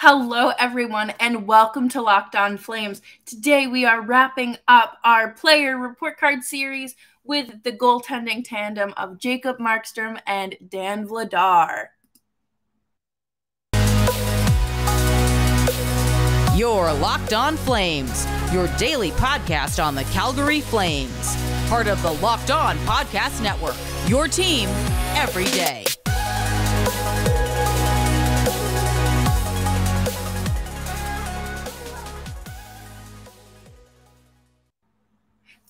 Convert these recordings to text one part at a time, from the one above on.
Hello, everyone, and welcome to Locked On Flames. Today, we are wrapping up our player report card series with the goaltending tandem of Jacob Markstrom and Dan Vladar. Your Locked On Flames, your daily podcast on the Calgary Flames. Part of the Locked On Podcast Network, your team every day.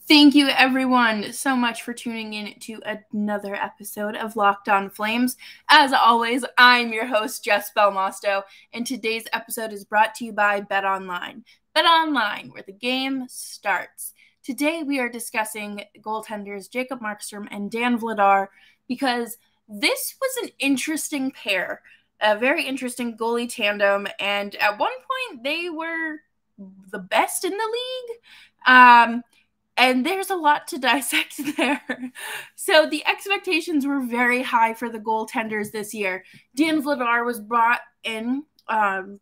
Thank you, everyone, so much for tuning in to another episode of Locked On Flames. As always, I'm your host, Jess Belmosto, and today's episode is brought to you by Bet Online. Bet Online, where the game starts. Today, we are discussing goaltenders Jacob Markstrom and Dan Vladar because this was an interesting pair, a very interesting goalie tandem, and at one point, they were the best in the league. Um, and there's a lot to dissect there. So the expectations were very high for the goaltenders this year. Dan Vladar was brought in um,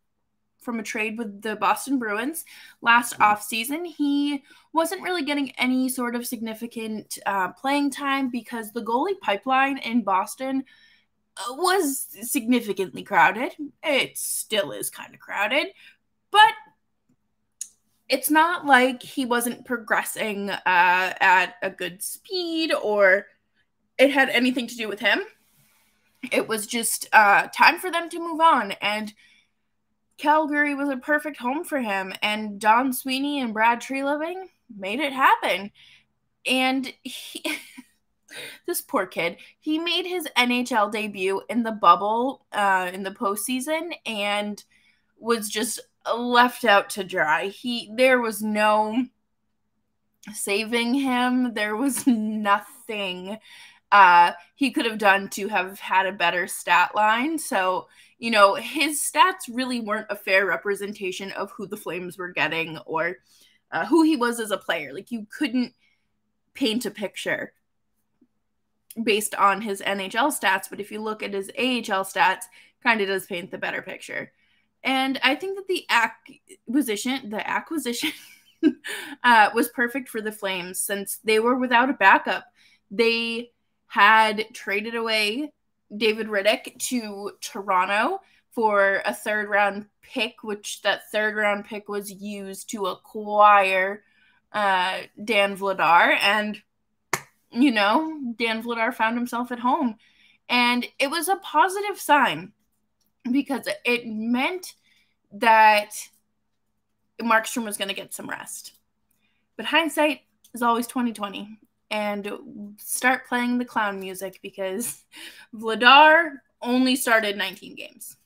from a trade with the Boston Bruins last offseason. He wasn't really getting any sort of significant uh, playing time because the goalie pipeline in Boston uh, was significantly crowded. It still is kind of crowded, but it's not like he wasn't progressing uh, at a good speed or it had anything to do with him. It was just uh, time for them to move on. And Calgary was a perfect home for him. And Don Sweeney and Brad Treliving made it happen. And he, this poor kid, he made his NHL debut in the bubble uh, in the postseason and was just left out to dry. He there was no saving him. There was nothing uh he could have done to have had a better stat line. So, you know, his stats really weren't a fair representation of who the Flames were getting or uh, who he was as a player. Like you couldn't paint a picture based on his NHL stats, but if you look at his AHL stats, kind of does paint the better picture. And I think that the acquisition, the acquisition uh, was perfect for the Flames since they were without a backup. They had traded away David Rittich to Toronto for a third round pick, which that third round pick was used to acquire uh, Dan Vladar. And, you know, Dan Vladar found himself at home. And it was a positive sign because it meant that Markstrom was going to get some rest. But hindsight is always 2020 and start playing the clown music because Vladar only started 19 games.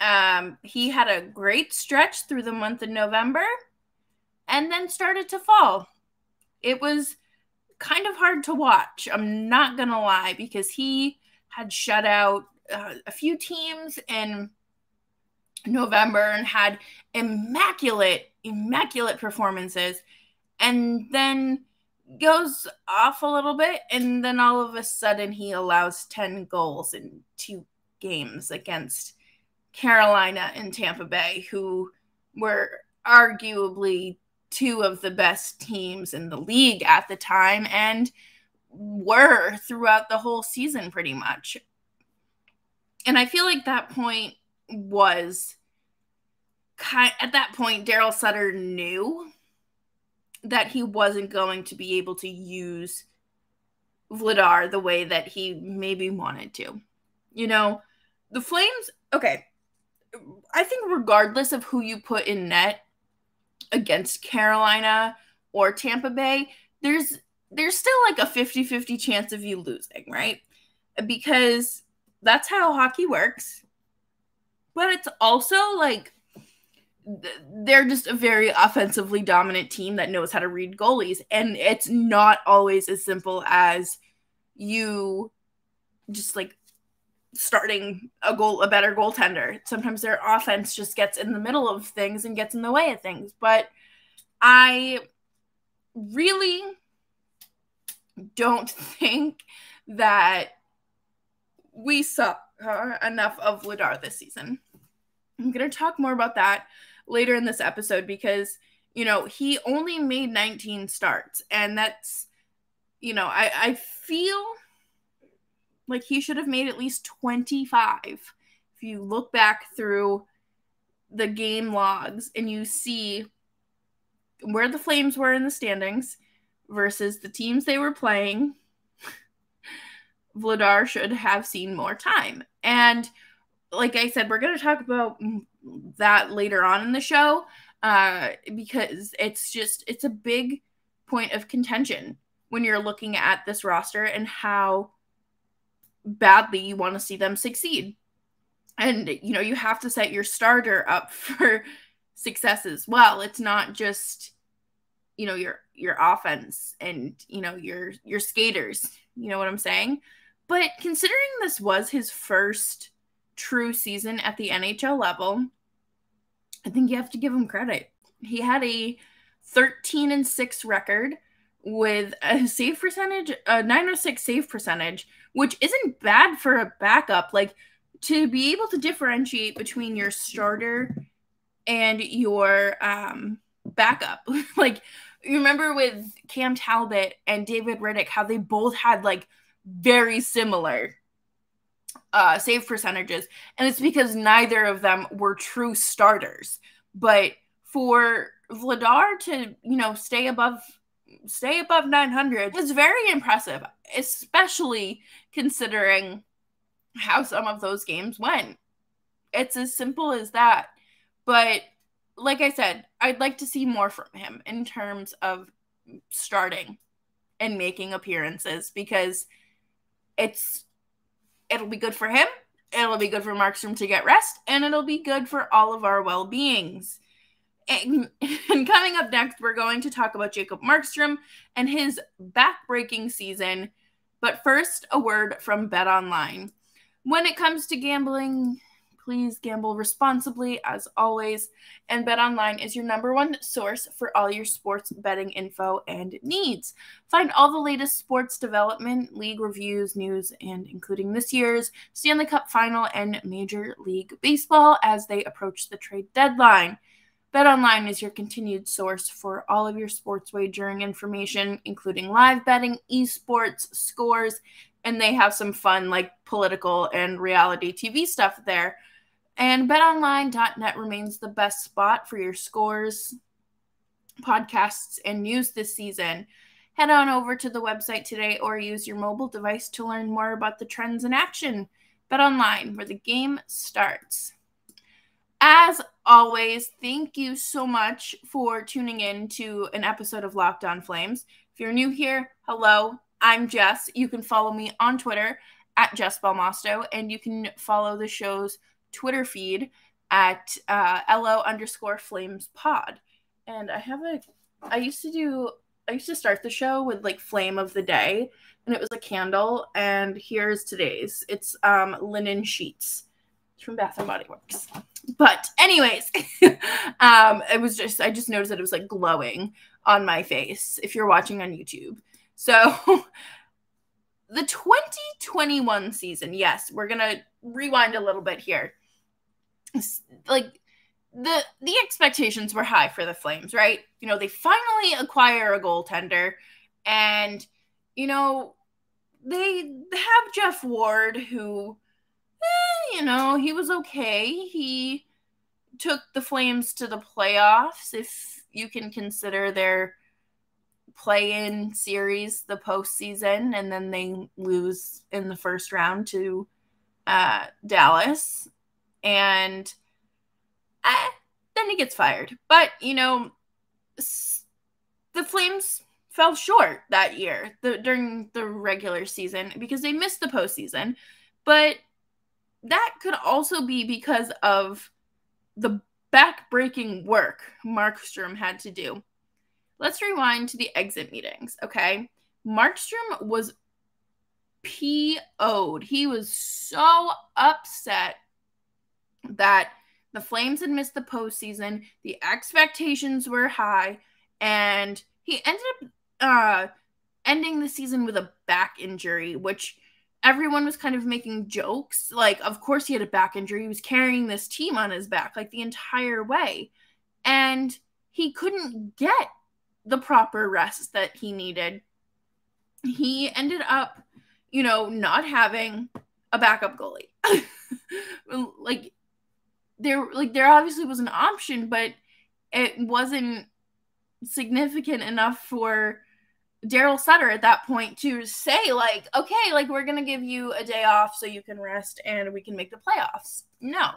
Um, he had a great stretch through the month of November and then started to fall. It was kind of hard to watch. I'm not going to lie because he had shut out uh, a few teams in November and had immaculate, immaculate performances, and then goes off a little bit, and then all of a sudden he allows 10 goals in two games against Carolina and Tampa Bay, who were arguably two of the best teams in the league at the time and were throughout the whole season pretty much and I feel like that point was at that point Darryl Sutter knew that he wasn't going to be able to use Vladar the way that he maybe wanted to. You know, the Flames, okay. I think regardless of who you put in net against Carolina or Tampa Bay, there's there's still like a 50-50 chance of you losing, right? Because that's how hockey works. But it's also like they're just a very offensively dominant team that knows how to read goalies. And it's not always as simple as you just like starting a goal a better goaltender. Sometimes their offense just gets in the middle of things and gets in the way of things. But I really don't think that we saw enough of Vladar this season. I'm going to talk more about that later in this episode because, you know, he only made 19 starts. And that's, you know, I, I feel like he should have made at least 25. If you look back through the game logs and you see where the Flames were in the standings versus the teams they were playing, Vladar should have seen more time. And like I said, we're going to talk about that later on in the show uh, because it's just it's a big point of contention when you're looking at this roster and how badly you want to see them succeed. And you know, you have to set your starter up for success as well. It's not just you know your your offense and you know your your skaters. You know what I'm saying? But considering this was his first true season at the NHL level, I think you have to give him credit. He had a 13 and 6 record with a save percentage, a 906 save percentage, which isn't bad for a backup. Like to be able to differentiate between your starter and your um, backup. like you remember with Cam Talbot and David Rittich, how they both had like very similar uh, save percentages, and it's because neither of them were true starters. But for Vladar to you know stay above stay above 900 is very impressive, especially considering how some of those games went. It's as simple as that. But like I said, I'd like to see more from him in terms of starting and making appearances because it's it'll be good for him, it'll be good for Markstrom to get rest, and it'll be good for all of our well-beings. And, and coming up next, we're going to talk about Jacob Markstrom and his back-breaking season. But first, a word from Bet Online. When it comes to gambling, Please gamble responsibly as always. And BetOnline is your number one source for all your sports betting info and needs. Find all the latest sports development, league reviews, news, and including this year's Stanley Cup final and Major League Baseball as they approach the trade deadline. BetOnline is your continued source for all of your sports wagering information, including live betting, esports, scores, and they have some fun like political and reality TV stuff there. And betonline.net remains the best spot for your scores, podcasts, and news this season. Head on over to the website today or use your mobile device to learn more about the trends in action. BetOnline, where the game starts. As always, thank you so much for tuning in to an episode of Locked On Flames. If you're new here, hello, I'm Jess. You can follow me on Twitter at Jess Belmosto, and you can follow the show's Twitter feed at uh, lo underscore flames pod. And I have a, I used to do, I used to start the show with like flame of the day, and it was a candle. And here's today's. It's um linen sheets. It's from Bath and Body Works. But anyways, um, it was just I just noticed that it was like glowing on my face. If you're watching on YouTube, so. the 2021 season, yes, we're going to rewind a little bit here like the the expectations were high for the Flames, right? You know, they finally acquire a goaltender, and you know they have Geoff Ward, who, eh, you know, he was okay. He took the Flames to the playoffs, if you can consider their play-in series the postseason, and then they lose in the first round to uh, Dallas and eh, then he gets fired. But you know, the Flames fell short that year the, during the regular season because they missed the postseason. But that could also be because of the back-breaking work Markstrom had to do. Let's rewind to the exit meetings, okay? Markstrom was PO'd. He was so upset that the Flames had missed the postseason, the expectations were high, and he ended up uh, ending the season with a back injury, which everyone was kind of making jokes. Like, of course, he had a back injury. He was carrying this team on his back like the entire way. And he couldn't get the proper rest that he needed. He ended up, you know, not having a backup goalie. like there like there obviously was an option, but it wasn't significant enough for Darryl Sutter at that point to say like, okay, like we're gonna give you a day off so you can rest and we can make the playoffs. No,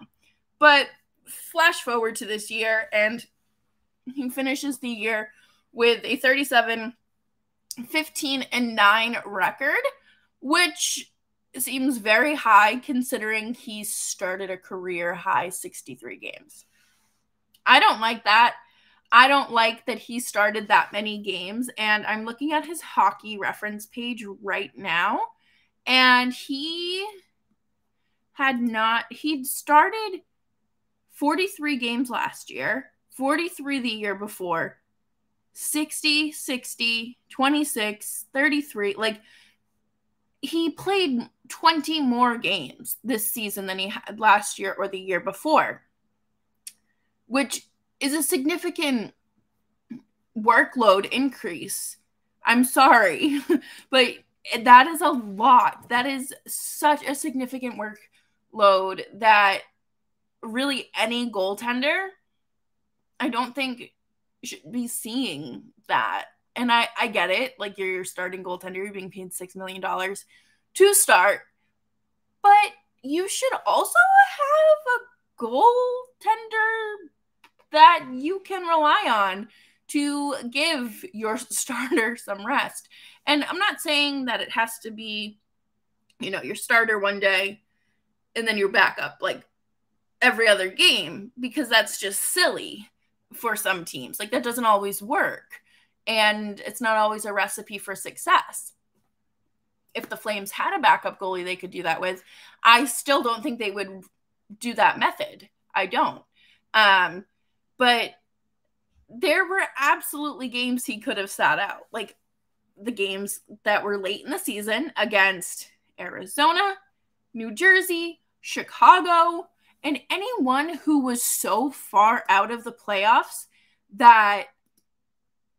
but flash forward to this year and he finishes the year with a 37 15 and 9 record, which seems very high considering he started a career high 63 games. I don't like that. I don't like that he started that many games. And I'm looking at his hockey reference page right now. And he had not, he'd started 43 games last year, 43 the year before, 60, 60, 26, 33. Like he played 20 more games this season than he had last year or the year before, which is a significant workload increase. I'm sorry, but that is a lot. That is such a significant workload that really any goaltender, I don't think should be seeing that. And I, I get it. Like you're your starting goaltender, you're being paid $6 million to start. But you should also have a goaltender that you can rely on to give your starter some rest. And I'm not saying that it has to be, you know, your starter one day and then your backup like every other game because that's just silly for some teams. Like that doesn't always work. And it's not always a recipe for success. If the Flames had a backup goalie they could do that with, I still don't think they would do that method. I don't. Um, but there were absolutely games he could have sat out. Like the games that were late in the season against Arizona, New Jersey, Chicago, and anyone who was so far out of the playoffs that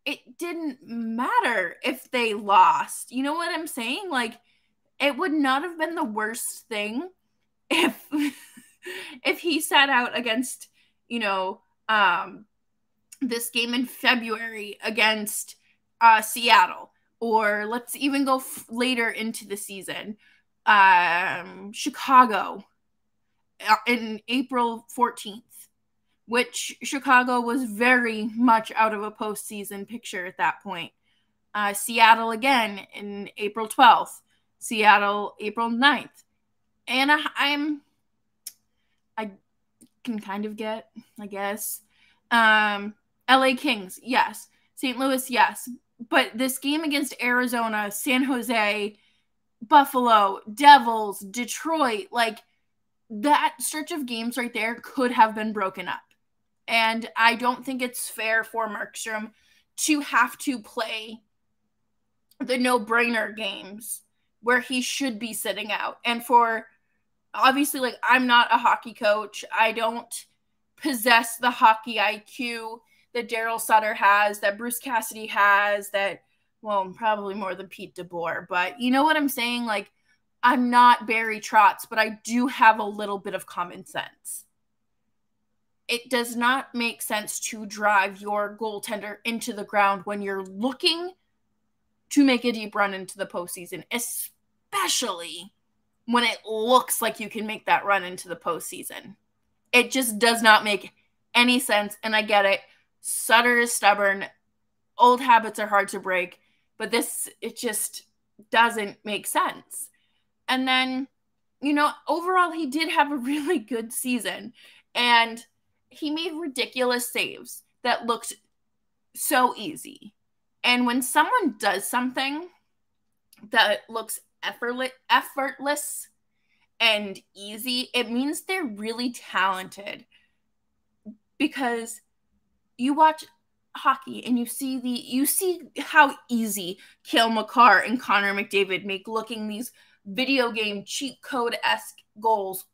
it didn't matter if they lost. You know what I'm saying? Like it would not have been the worst thing if if he sat out against, you know, um this game in February against uh Seattle or let's even go f- later into the season. Um Chicago uh, in April 14th, which Chicago was very much out of a postseason picture at that point. Uh, Seattle again in April 12th, Seattle April 9th. And I, I can kind of get, I guess. Um, LA Kings, yes. St. Louis, yes. But this game against Arizona, San Jose, Buffalo, Devils, Detroit, like that stretch of games right there could have been broken up. And I don't think it's fair for Markstrom to have to play the no brainer games where he should be sitting out. And for obviously, like, I'm not a hockey coach, I don't possess the hockey IQ that Darryl Sutter has, that Bruce Cassidy has, that, well, probably more than Pete DeBoer. But you know what I'm saying? Like, I'm not Barry Trotz, but I do have a little bit of common sense. It does not make sense to drive your goaltender into the ground when you're looking to make a deep run into the postseason, especially when it looks like you can make that run into the postseason. It just does not make any sense. And I get it. Sutter is stubborn. Old habits are hard to break, but this, it just doesn't make sense. And then, you know, overall, he did have a really good season and he made ridiculous saves that looked so easy. And when someone does something that looks effortless, effortless and easy, it means they're really talented. Because you watch hockey and you see the you see how easy Cale Makar and Connor McDavid make looking these video game cheat code esque goals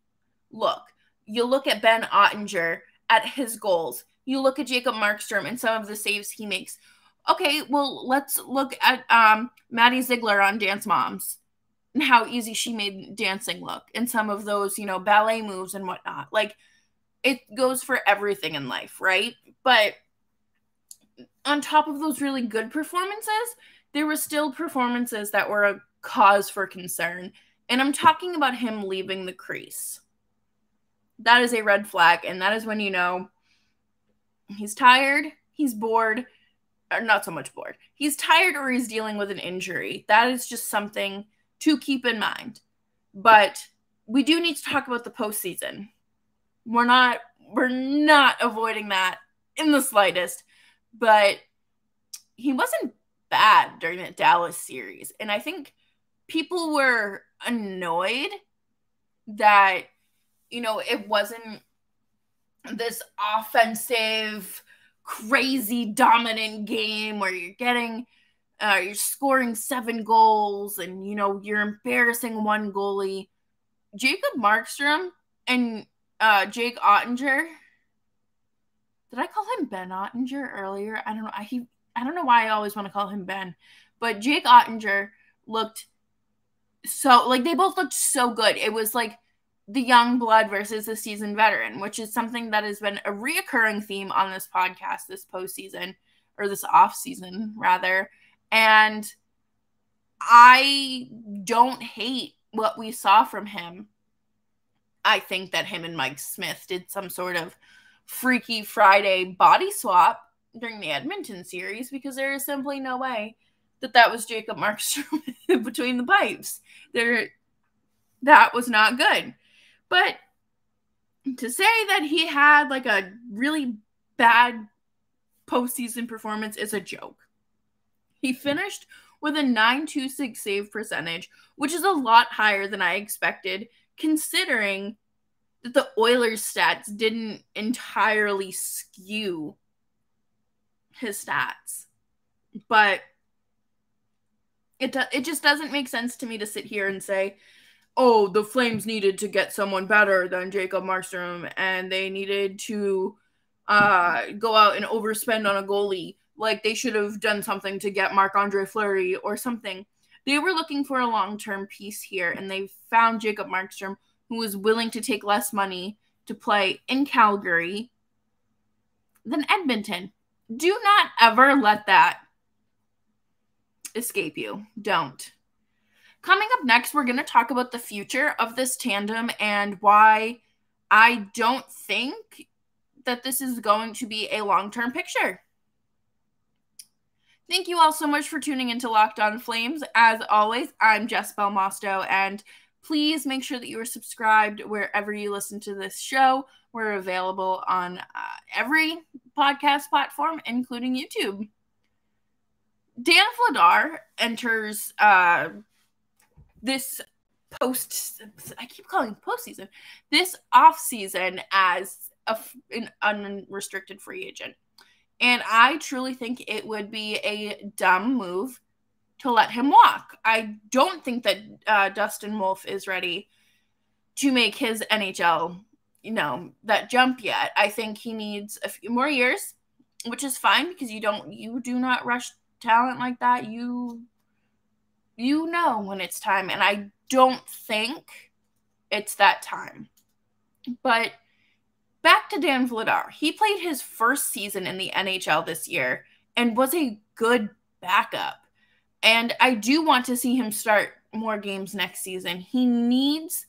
look. You look at Ben Oettinger at his goals. You look at Jacob Markstrom and some of the saves he makes. Okay, well, let's look at um, Maddie Ziegler on Dance Moms and how easy she made dancing look and some of those, you know, ballet moves and whatnot. Like, it goes for everything in life, right? But on top of those really good performances, there were still performances that were a cause for concern. And I'm talking about him leaving the crease. That is a red flag. And that is when you know he's tired, he's bored, or not so much bored. He's tired or he's dealing with an injury. That is just something to keep in mind. But we do need to talk about the postseason. We're not we're not avoiding that in the slightest. But he wasn't bad during that Dallas series. And I think people were annoyed that, you know, it wasn't this offensive, crazy, dominant game where you're getting, uh, you're scoring seven goals and, you know, you're embarrassing one goalie. Jacob Markstrom and uh, Jake Oettinger. Did I call him Ben Oettinger earlier? I don't know. I, he I don't know why I always want to call him Ben, but Jake Oettinger looked so like they both looked so good. It was like the young blood versus the seasoned veteran, which is something that has been a reoccurring theme on this podcast this postseason or this off season rather. And I don't hate what we saw from him. I think that him and Mike Smith did some sort of Freaky Friday body swap during the Edmonton series because there is simply no way that that was Jacob Markstrom between the pipes. There, that was not good. But to say that he had like a really bad postseason performance is a joke. He finished with a 926 save percentage, which is a lot higher than I expected, considering that the Oilers stats didn't entirely skew his stats. But it do- it just doesn't make sense to me to sit here and say, "Oh, the Flames needed to get someone better than Jacob Markstrom and they needed to uh, go out and overspend on a goalie. Like they should have done something to get Marc-Andre Fleury or something." They were looking for a long-term piece here and they found Jacob Markstrom who was willing to take less money to play in Calgary than Edmonton do not ever let that escape you. Don't. Coming up next, we're going to talk about the future of this tandem and why I don't think that this is going to be a long term picture. Thank you all so much for tuning into Locked On Flames. As always, I'm Jess Belmosto, and please make sure that you are subscribed wherever you listen to this show. We're available on uh, every podcast platform, including YouTube. Dan Vladar enters uh, this post. I keep calling postseason. This off season as a, an unrestricted free agent, and I truly think it would be a dumb move to let him walk. I don't think that uh, Dustin Wolf is ready to make his NHL, you know, that jump yet. I think he needs a few more years which is fine because you don't you do not rush talent like that. You you know when it's time and I don't think it's that time. But back to Dan Vladar. He played his first season in the NHL this year and was a good backup. And I do want to see him start more games next season. He needs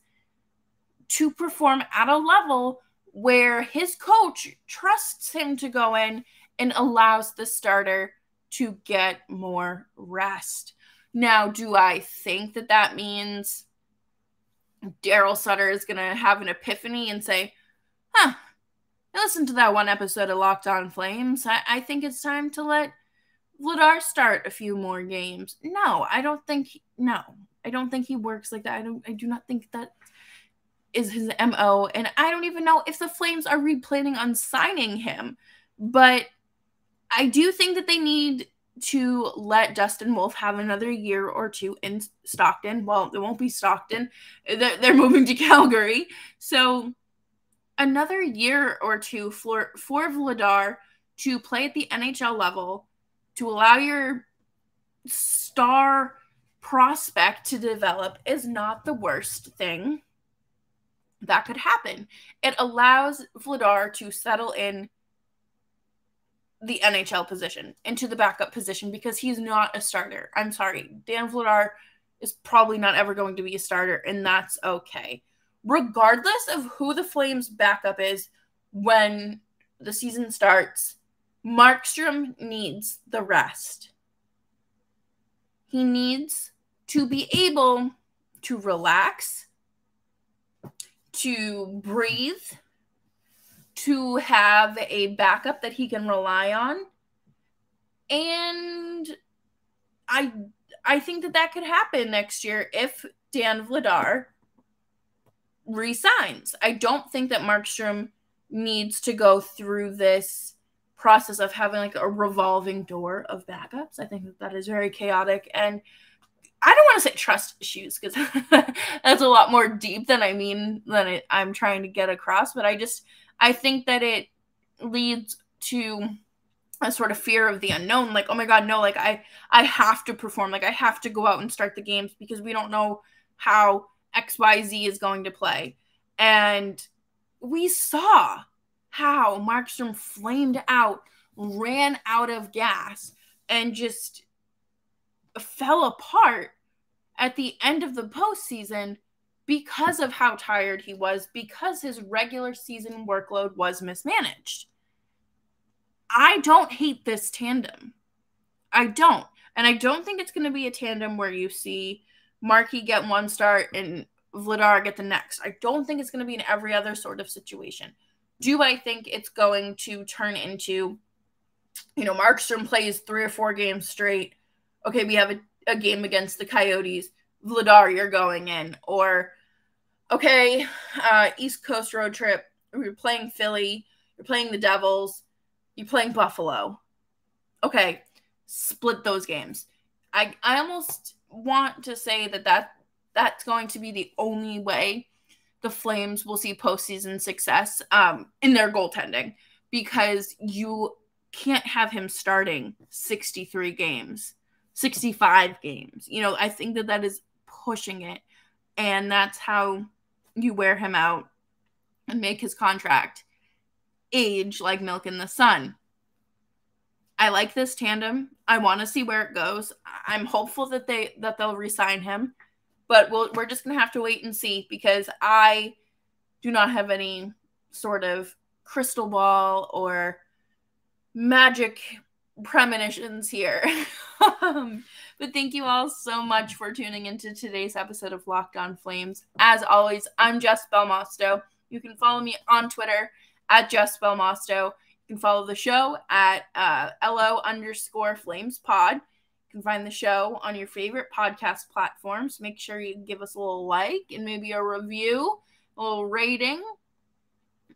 to perform at a level where his coach trusts him to go in and allows the starter to get more rest. Now, do I think that that means Darryl Sutter is going to have an epiphany and say, huh, I listened to that one episode of Locked On Flames. I, I think it's time to let Vladar start a few more games. No, I don't think, he, no, I don't think he works like that. I don't, I do not think that is his MO. And I don't even know if the Flames are replanning on signing him. But I do think that they need to let Dustin Wolf have another year or two in Stockton. Well, it won't be Stockton. They're, they're moving to Calgary. So another year or two for, for Vladar to play at the NHL level, to allow your star prospect to develop is not the worst thing that could happen. It allows Vladar to settle in the NHL position into the backup position because he's not a starter. I'm sorry. Dan Vladar is probably not ever going to be a starter, and that's okay. Regardless of who the Flames backup is when the season starts, Markstrom needs the rest. He needs to be able to relax, to breathe, to have a backup that he can rely on. And I I think that that could happen next year if Dan Vladar resigns. I don't think that Markstrom needs to go through this process of having like a revolving door of backups. I think that that is very chaotic and I don't want to say trust issues because that's a lot more deep than I mean than it, I'm trying to get across. But I just I think that it leads to a sort of fear of the unknown like oh my god no like i i have to perform like i have to go out and start the games because we don't know how xyz is going to play. And we saw how markstrom flamed out ran out of gas and just fell apart at the end of the postseason because of how tired he was, because his regular season workload was mismanaged. I don't hate this tandem. I don't. And I don't think it's going to be a tandem where you see Markey get one start and Vladar get the next. I don't think it's going to be in every other sort of situation. Do I think it's going to turn into, you know, Markstrom plays three or four games straight? Okay, we have a, a game against the Coyotes. Vladar, you're going in. Or okay, uh, East Coast road trip. You're playing Philly. You're playing the Devils. You're playing Buffalo. Okay, split those games. I I almost want to say that that that's going to be the only way the Flames will see postseason success um, in their goaltending because you can't have him starting 63 games, 65 games. You know, I think that that is pushing it. And that's how you wear him out and make his contract age like milk in the sun. I like this tandem. I want to see where it goes. I'm hopeful that they that they'll resign him, but we'll, we're just gonna have to wait and see because I do not have any sort of crystal ball or magic premonitions here. um, but thank you all so much for tuning into today's episode of Locked On Flames. As always, I'm Jess Belmosto. You can follow me on Twitter at Jess Belmosto. You can follow the show at uh, LO underscore Flames Pod. You can find the show on your favorite podcast platforms. Make sure you give us a little like and maybe a review, a little rating.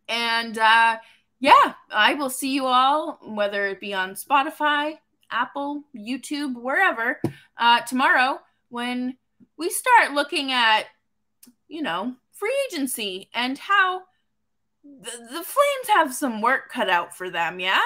And uh, yeah, I will see you all, whether it be on Spotify, Apple, YouTube, wherever, uh, tomorrow when we start looking at, you know, free agency and how the, the Flames have some work cut out for them, yeah?